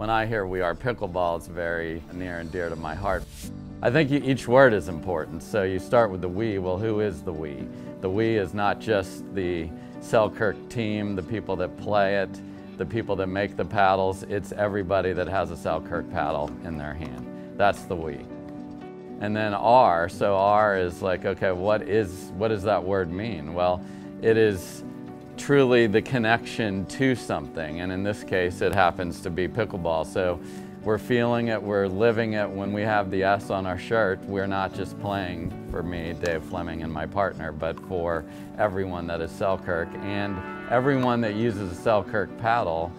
When I hear We Are Pickleball, it's very near and dear to my heart. I think each word is important. So you start with the we. Well, who is the we? The we is not just the Selkirk team, the people that play it, the people that make the paddles. It's everybody that has a Selkirk paddle in their hand. That's the we. And then R, so R is like, okay, what is what does that word mean? Well, it is truly the connection to something. And in this case, it happens to be pickleball. So we're feeling it, we're living it. When we have the S on our shirt, we're not just playing for me, Dave Fleming, and my partner, but for everyone that is Selkirk. And everyone that uses a Selkirk paddle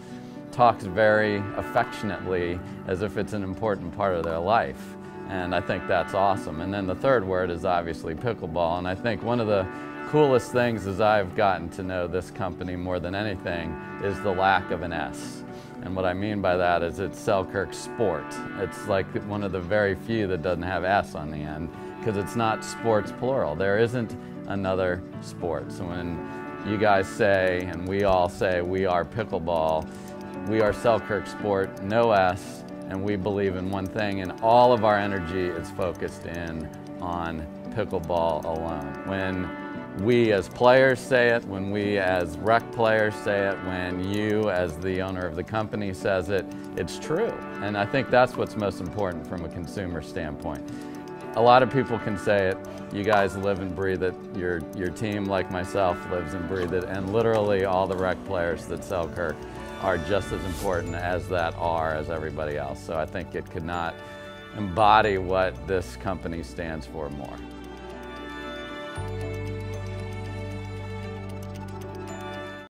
talks very affectionately as if it's an important part of their life. And I think that's awesome. And then the third word is obviously pickleball. And I think one of the coolest things as I've gotten to know this company more than anything is the lack of an S. And what I mean by that is it's Selkirk Sport. It's like one of the very few that doesn't have S on the end because it's not sports plural. There isn't another sport. So when you guys say, and we all say, we are pickleball, we are Selkirk Sport, no S, and we believe in one thing, and all of our energy is focused in on pickleball alone. When we as players say it, when we as rec players say it, when you as the owner of the company says it, it's true. And I think that's what's most important from a consumer standpoint. A lot of people can say it, you guys live and breathe it, your, your team like myself lives and breathe it, and literally all the rec players that Selkirk are just as important as that are as everybody else. So I think it could not embody what this company stands for more.